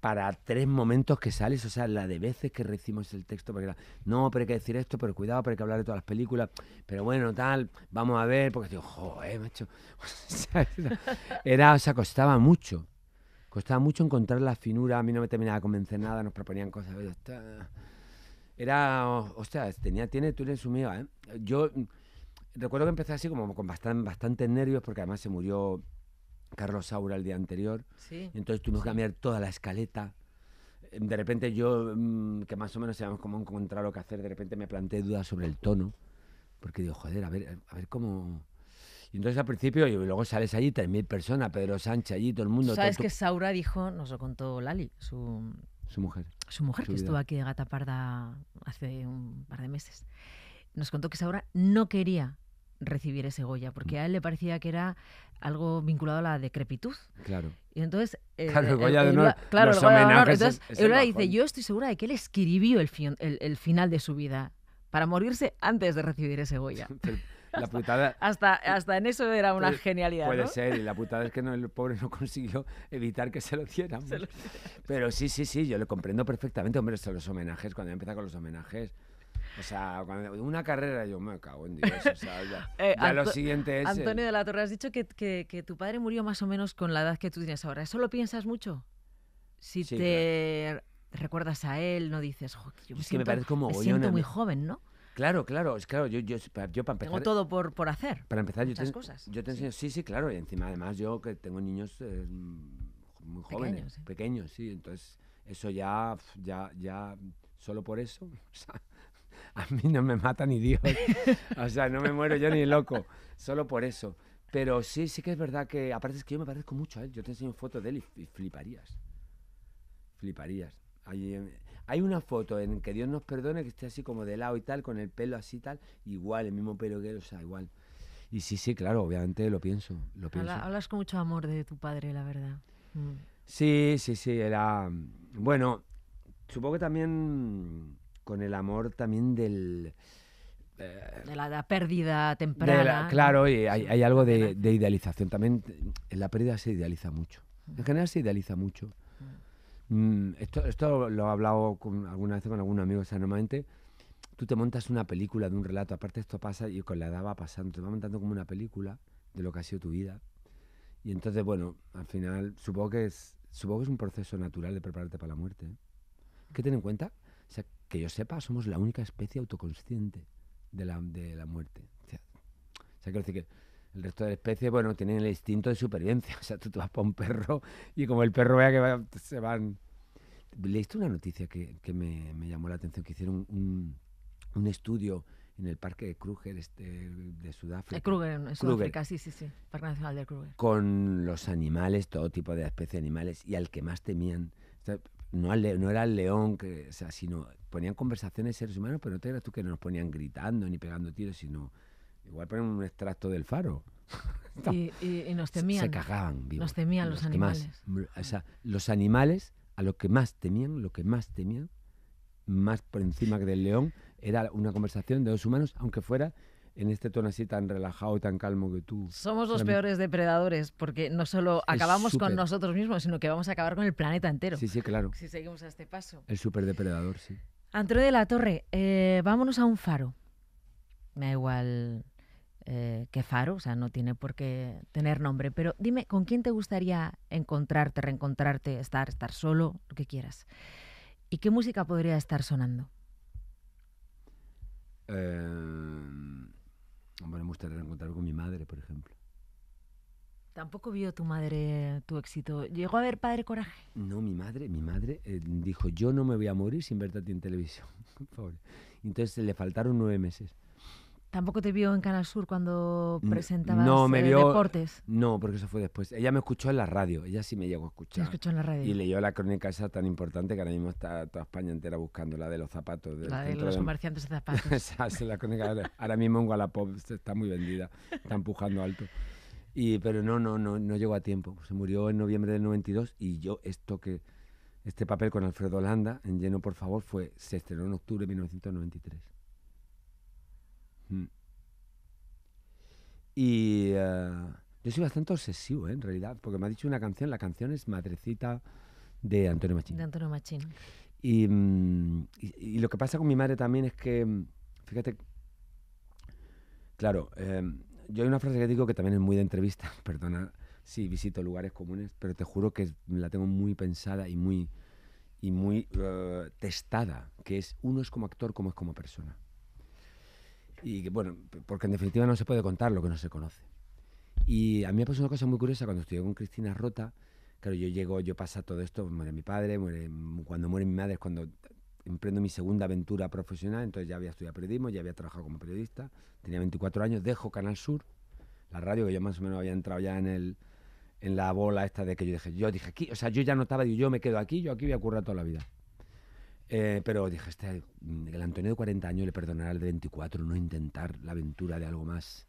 Para tres momentos que sales, o sea, la de veces que recibimos el texto, porque era, no, pero hay que decir esto, pero cuidado, pero hay que hablar de todas las películas, pero bueno, tal, vamos a ver, porque digo, joder, macho. O sea, era, o sea, costaba mucho. Costaba mucho encontrar la finura, a mí no me terminaba de convencer nada, nos proponían cosas, era, o- ostras, tenía, tiene, tú eres sumido, ¿eh? Yo recuerdo que empecé así como con bastante, bastantes nervios, porque además se murió Carlos Saura el día anterior, Sí. entonces tuvimos que cambiar toda la escaleta. Eh, De repente yo, mm, que más o menos sabíamos cómo encontrar lo que hacer, de repente me planteé dudas sobre el tono, porque digo, joder, a ver, a ver cómo... Y entonces al principio, y luego sales allí, 3.000 personas, Pedro Sánchez allí, todo el mundo, Sabes todo- que Saura dijo, nos lo contó Lali, su, su mujer. su mujer, Su que vida. estuvo aquí de Gata Parda hace un par de meses. nos contó que Saura no quería recibir ese Goya, porque a él le parecía que era algo vinculado a la decrepitud. Claro. Y entonces... eh, Claro, el Goya de honor, claro, los Goya de honor. Entonces, es- es el dice, yo estoy segura de que él escribió el, fin- el- el final de su vida para morirse antes de recibir ese Goya. La putada Hasta, hasta en eso era una Puede- genialidad, puede ¿no? ser, y la putada es que no, el pobre no consiguió evitar que se lo diéramos. Pero sí, sí, sí, yo lo comprendo perfectamente. Hombre, son los homenajes, cuando empieza con los homenajes. O sea, cuando una carrera yo me cago en Dios. O sea, ya, Eh, ya lo siguiente es... Antonio de la Torre, has dicho que, que- que tu padre murió más o menos con la edad que tú tienes ahora. ¿Eso lo piensas mucho? Si Sí, te recuerdas a él, no dices, "Jo, yo me Es que me siento, parezco me mogollón siento a muy mí". joven, ¿no? Claro, claro, es claro, yo, yo, yo para empezar... Tengo todo por, por hacer. Para empezar, yo te, cosas. yo te enseño, sí, sí, claro, y encima además yo que tengo niños eh, muy jóvenes, Pequeños, sí. pequeños, sí, entonces eso ya, ya, ya, solo por eso, o sea, a mí no me mata ni Dios, o sea, no me muero yo ni loco, solo por eso. Pero sí, sí que es verdad que, aparte es que yo me parezco mucho a él, yo te enseño fotos de él y, fliparías, fliparías. Hay, eh, hay una foto en que Dios nos perdone que esté así como de lado y tal, con el pelo así y tal, igual, el mismo pelo que él, o sea, igual. Y sí, sí, claro, obviamente lo pienso, lo pienso. Habla- hablas con mucho amor de tu padre, la verdad. Mm. Sí, sí, sí, era... Bueno, supongo que también con el amor también del... eh, De la, la pérdida de temprana. claro, y hay, hay algo de, idealización. También en la pérdida se idealiza mucho. En general se idealiza mucho. Mm, esto, esto lo he hablado con, alguna vez con algún amigo. O sea, normalmente tú te montas una película de un relato. Aparte esto pasa y con la edad va pasando. Te va montando como una película de lo que ha sido tu vida. Y entonces, bueno, al final supongo que es, supongo que es un proceso natural de prepararte para la muerte. ¿eh? Que tener en cuenta, o sea, que yo sepa, somos la única especie autoconsciente de la, de la muerte. O sea, o sea, quiero decir que el resto de la especie, bueno, tienen el instinto de supervivencia. O sea, tú te vas para un perro y como el perro vea que va- se van... Leíste una noticia que, que me, me llamó la atención, que hicieron un, un estudio en el parque de Kruger este, de Sudáfrica. Eh, Kruger, en Kruger. Sudáfrica, sí, sí, sí. Parque Nacional de Kruger. con los animales, todo tipo de especies de animales, y al que más temían. O sea, no, al no era el león, que, o sea, sino ponían conversaciones seres humanos, pero no te creas tú que no nos ponían gritando ni pegando tiros, sino igual ponen un extracto del faro. Y, y- y nos temían. Se cagaban. Nos temían los animales. O sea, los animales, a lo que más temían, lo que más temían, más por encima que del león, era una conversación de dos humanos, aunque fuera en este tono así tan relajado y tan calmo que tú. Somos los peores depredadores porque no solo acabamos con nosotros mismos, sino que vamos a acabar con el planeta entero. Sí, sí, claro. Si seguimos a este paso. El superdepredador, sí. Antonio de la Torre, eh, vámonos a un faro. Me da igual eh, qué faro, o sea, no tiene por qué tener nombre, pero dime, ¿con quién te gustaría encontrarte, reencontrarte, estar, estar solo, lo que quieras? ¿Y qué música podría estar sonando? Eh, bueno, me gustaría reencontrarme con mi madre, por ejemplo. Tampoco vio tu madre tu éxito. ¿Llegó a ver Padre Coraje? No, mi madre, mi madre eh, dijo, yo no me voy a morir sin verte a ti en televisión. Pobre. Entonces le faltaron nueve meses. ¿Tampoco te vio en Canal Sur cuando presentabas no, me eh, vio- deportes? No, porque eso fue después. Ella me escuchó en la radio, ella sí me llegó a escuchar. escuchó en la radio. Y leyó la crónica esa tan importante que ahora mismo está toda España entera buscando, la de los zapatos. del la de los de- comerciantes de zapatos. Esa es la crónica. ahora- mismo en Wallapop está muy vendida, está empujando alto. Y, pero no, no, no, no llegó a tiempo. Se murió en noviembre del 92 y yo esto que este papel con Alfredo Holanda en lleno por favor fue se estrenó en octubre de 1993. Mm. Y eh, yo soy bastante obsesivo, ¿eh? en realidad, porque me ha dicho una canción, la canción es Madrecita de Antonio Machín. de Antonio Machín. Y, mm, y- y lo que pasa con mi madre también es que, mm, fíjate, claro, eh, yo hay una frase que digo que también es muy de entrevista, perdona si visito lugares comunes, pero te juro que la tengo muy pensada y muy, y muy eh, testada, que es uno es como actor como es como persona. Y bueno, porque en definitiva no se puede contar lo que no se conoce. Y a mí me pasó una cosa muy curiosa cuando estudié con Cristina Rota. Claro, yo llego, yo pasa todo esto, muere mi padre, muere, cuando muere mi madre es cuando emprendo mi segunda aventura profesional, entonces ya había estudiado periodismo, ya había trabajado como periodista, tenía 24 años, dejo Canal Sur, la radio, que yo más o menos había entrado ya en el en la bola esta de que yo dije, yo dije aquí, o sea, yo ya notaba, digo, yo me quedo aquí, yo aquí voy a currar toda la vida. Eh, pero dije, este, mm, el Antonio de 40 años le perdonará al de 24 no intentar la aventura de algo más,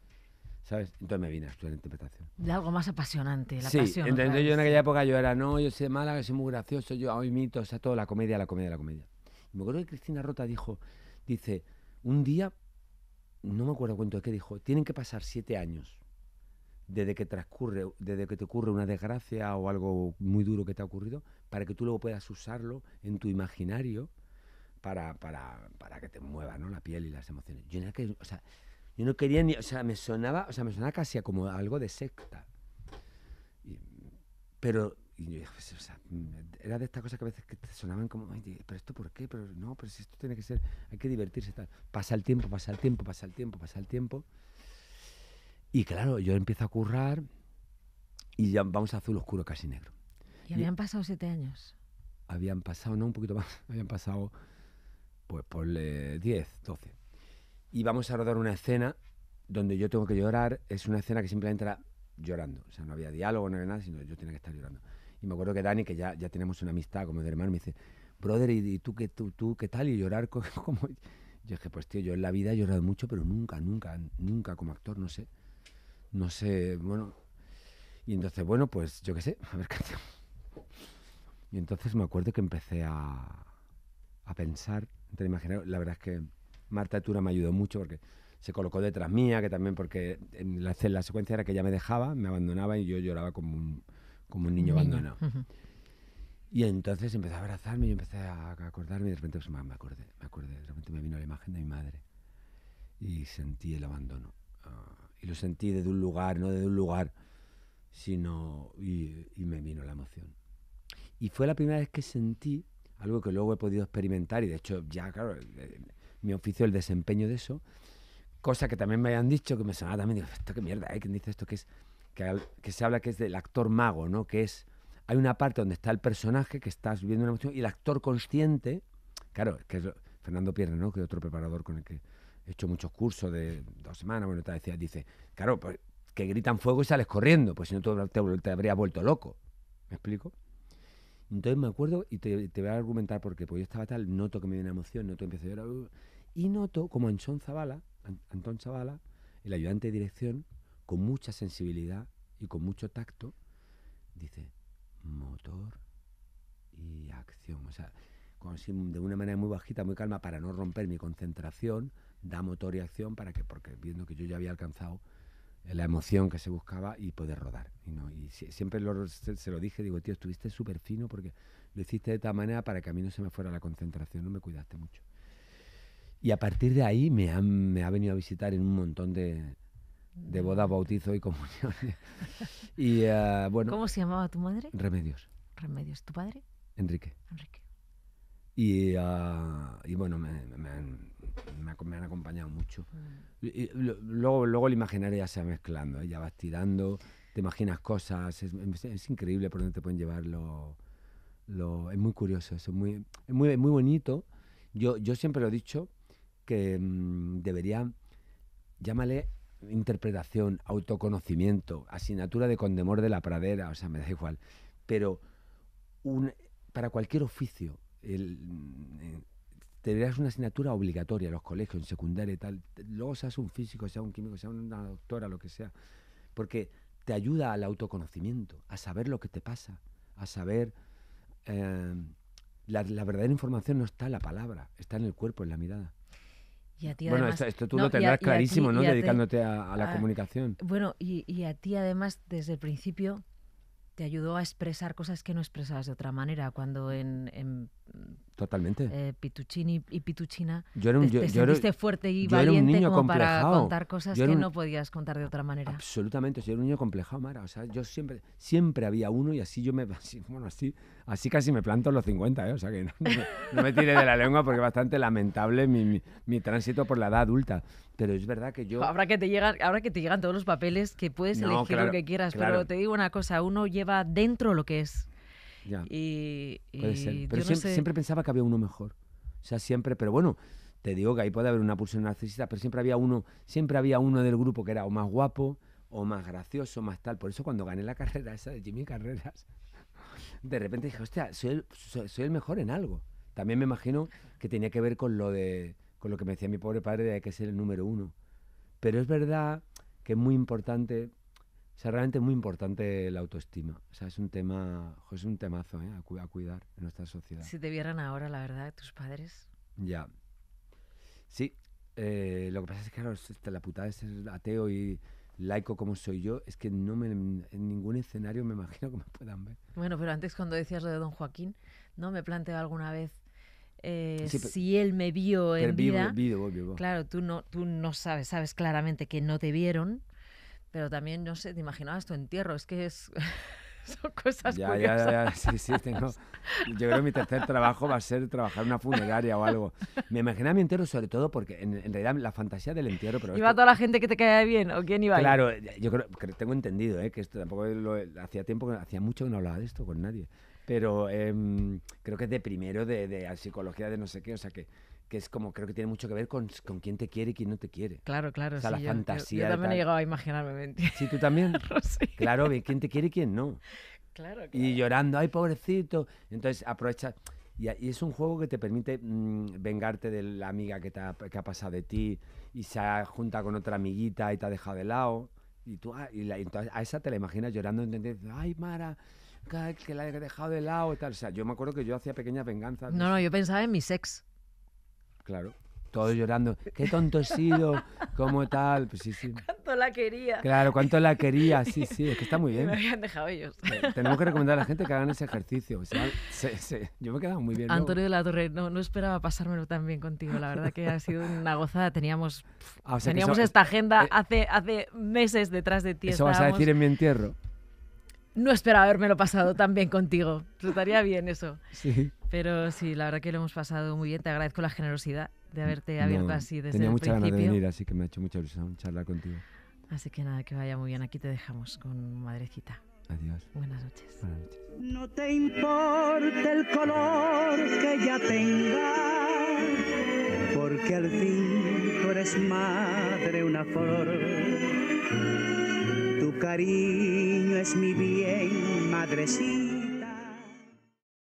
¿sabes? Entonces me vine a estudiar interpretación. De algo más apasionante, la sí, pasión. entonces otra yo en aquella época yo era, no, yo soy de Málaga, soy muy gracioso, yo hago imito, o sea, todo la comedia, la comedia, la comedia. Y me acuerdo que Cristina Rota dijo, dice, un día, no me acuerdo cuánto de qué dijo, tienen que pasar siete años desde que transcurre, desde que te ocurre una desgracia o algo muy duro que te ha ocurrido, para que tú luego puedas usarlo en tu imaginario para, para, para que te mueva ¿no? la piel y las emociones. Yo, en aquel- o sea, yo no quería ni, o sea, me sonaba, o sea, me sonaba casi como algo de secta. Y- pero y yo pues, o sea, era de estas cosas que a veces que te sonaban como, "Ay, pero esto por qué, pero no, pero si esto tiene que ser, hay que divertirse tal. Pasa el tiempo, pasa el tiempo, pasa el tiempo, pasa el tiempo. Y claro, yo empiezo a currar y ya vamos a azul oscuro, casi negro. Y habían pasado siete años. Habían pasado, no, un poquito más, habían pasado, pues, por 10, 12. Y vamos a rodar una escena donde yo tengo que llorar. Es una escena que simplemente era llorando. O sea, no había diálogo, no había nada, sino yo tenía que estar llorando. Y me acuerdo que Dani, que ya, ya tenemos una amistad como de hermano, me dice, brother, ¿y, y tú, qué, tú, tú qué tal? Y llorar co- como... Yo dije, pues tío, yo en la vida he llorado mucho, pero nunca, nunca, nunca como actor, no sé. No sé, bueno. Y entonces, bueno, pues yo qué sé, a ver qué hacemos. Y entonces me acuerdo que empecé a, a pensar, entre imaginar, la verdad es que Marta Tura me ayudó mucho porque se colocó detrás mía, que también porque en la, la secuencia era que ella me dejaba, me abandonaba y yo lloraba como un, como un niño abandonado. Y entonces empecé a abrazarme y empecé a acordarme y de repente pues, me me acordé, me acordé, de repente me vino la imagen de mi madre y sentí el abandono. Ah, y lo sentí desde un lugar, no desde un lugar, sino y, y me vino la emoción. Y fue la primera vez que sentí algo que luego he podido experimentar y de hecho ya, claro, eh, mi oficio, el desempeño de eso, cosa que también me habían dicho, que me sonaba también, digo, esto qué mierda, ¿eh? ¿Quién dice esto? Que, es, que, que se habla que es del actor mago, ¿no? Que es, hay una parte donde está el personaje, que estás viviendo una emoción, y el actor consciente, claro, que es Fernando Pierre, ¿no? Que es otro preparador con el que he hecho muchos cursos de dos semanas, bueno, te decía, dice, claro, pues que gritan fuego y sales corriendo, pues si no te, te habrías vuelto loco. ¿Me explico? Entonces me acuerdo, y te, voy a argumentar porque yo estaba tal, noto que me viene emoción, noto empiezo a llorar, uh, y noto como Antón Zavala, An- Antón Zavala, el ayudante de dirección, con mucha sensibilidad y con mucho tacto, dice, motor y acción. O sea, de una manera muy bajita, muy calma, para no romper mi concentración, da motor y acción para que, porque viendo que yo ya había alcanzado eh, la emoción que se buscaba y poder rodar. Y, no, y si- siempre lo- se, se lo dije, digo, tío, estuviste súper fino porque lo hiciste de tal manera para que a mí no se me fuera la concentración, no me cuidaste mucho. Y a partir de ahí me, han, me ha venido a visitar en un montón de, de bodas, bautizos y comuniones. y eh, bueno, ¿Cómo se llamaba tu madre? remedios, Remedios. ¿Tu padre? Enrique. Enrique. Y, ah, y bueno, me, me han, me ha- me han acompañado mucho. Mm. Y- luego, luego el imaginario ya se va mezclando, ¿eh? ya vas tirando, te imaginas cosas, es, es- es increíble por dónde te pueden llevar lo, lo- es muy curioso, eso es muy, es muy, muy bonito. Yo, yo siempre lo he dicho que mm, debería, llámale interpretación, autoconocimiento, asignatura de Condemor de la Pradera, o sea, me da igual, pero un, para cualquier oficio, el, mm, deberías una asignatura obligatoria en los colegios, en secundaria y tal. Luego seas un físico, sea un químico, sea una doctora, lo que sea. Porque te ayuda al autoconocimiento, a saber lo que te pasa, a saber... eh, la, la verdadera información no está en la palabra, está en el cuerpo, en la mirada. Y a ti bueno, además- esto, esto tú no, lo a- tendrás y a ti- clarísimo, ¿no? a Dedicándote a, a la a- comunicación. Bueno, y, y a ti además desde el principio te ayudó a expresar cosas que no expresabas de otra manera. Cuando en, en, Totalmente. eh, Pituccini y Pituchina yo era un, te, yo, te yo era- fuerte y yo era un valiente niño como para complejado. contar cosas Yo que era un- no podías contar de otra manera. Absolutamente, soy un niño complejado, Mara. O sea, yo siempre, siempre había uno y así yo me, así, bueno, así, así casi me planto en los 50, ¿eh? O sea, que no, no me, no me tire de la lengua porque es bastante lamentable mi, mi, mi tránsito por la edad adulta. Pero es verdad que yo... Ahora que te llegan, ahora que te llegan todos los papeles, que puedes No, elegir claro, lo que quieras, claro. pero te digo una cosa, uno lleva dentro lo que es. Ya, Y, puede y ser. yo Pero no siempre, sé- siempre pensaba que había uno mejor. O sea, siempre, pero bueno, te digo que ahí puede haber una pulsión narcisista, pero siempre había uno, siempre había uno del grupo que era o más guapo, o más gracioso, más tal. Por eso cuando gané la carrera esa de Jimmy Carreras, de repente dije, hostia, soy el, soy, soy el mejor en algo. También me imagino que tenía que ver con lo de con lo que me decía mi pobre padre de que ser el número uno. Pero es verdad que es muy importante, o sea, realmente es muy importante la autoestima. O sea, es un tema, es un temazo ¿eh? a, cu- a cuidar en nuestra sociedad. Si te vieran ahora, la verdad, tus padres. Ya. Sí, eh, lo que pasa es que claro, es- es- la putada de ser ateo y laico como soy yo, es que no me, en ningún escenario me imagino que me puedan ver. Bueno, pero antes cuando decías lo de don Joaquín, ¿no? Me planteo alguna vez eh, Sí, si él me vio en vivo, vida. vivo, vivo. Claro, tú no, tú no sabes, sabes claramente que no te vieron, pero también, no sé, te imaginabas tu entierro. Es que es, son cosas Ya, curiosas. ya, ya, sí, sí, tengo. Yo creo que mi tercer trabajo va a ser trabajar en una funeraria o algo. Me imaginaba mi entierro sobre todo porque en, en realidad la fantasía del entierro, pero ¿Iba esto- toda la gente que te caía bien o quién iba ahí? Claro, yo creo, creo- tengo entendido ¿eh? que esto tampoco lo, hacía tiempo, que- hacía mucho que no hablaba de esto con nadie. Pero em, creo que es de primero de, de psicología de no sé qué, o sea que, que es como, creo que tiene mucho que ver con, con quién te quiere y quién no te quiere. Claro, claro. O sea, sí, la yo- yo- fantasía Yo, de también he llegado a imaginarme mentir. Sí, tú también. sí. Claro, ve quién te quiere y quién no. Claro, Y llorando, ay, pobrecito. Entonces aprovecha. Y, y es un juego que te permite mm, vengarte de la amiga que, te ha, que ha pasado de ti y se ha junta con otra amiguita y te ha dejado de lado. Y tú ah, y la- entonces a esa te la imaginas llorando, ¿entendés? Ay, Mara, que, la he dejado de lado y tal. O sea, yo me acuerdo que yo hacía pequeñas venganzas. No, no, yo pensaba en mi sex. Claro. Todos llorando. Qué tonto he sido, cómo tal. Pues sí, sí. ¿Cuánto la quería? Claro, cuánto la quería. Sí, sí, es que está muy bien. me habían dejado ellos. Eh, Tenemos que recomendar a la gente que hagan ese ejercicio. O sea, se- se- yo me he quedado muy bien. luego. Antonio de la Torre, no, no esperaba pasármelo tan bien contigo. La verdad que ha sido una gozada. Teníamos, Ah, o sea que teníamos eso- esta agenda eh, hace, hace meses detrás de ti. Eso vas a decir en mi entierro. No esperaba habérmelo pasado tan bien contigo. Estaría bien eso. Sí. Pero sí, la verdad que lo hemos pasado muy bien. Te agradezco la generosidad de haberte abierto No, así desde Tenía el muchas ganas de principio. venir, así que me ha hecho mucha ilusión charlar contigo. Así que nada, que vaya muy bien. Aquí te dejamos con Madrecita. Adiós. Buenas noches. Buenas noches. No te importa el color que ya tenga, porque al fin tú eres madre una flor. Cariño es mi bien, madrecita.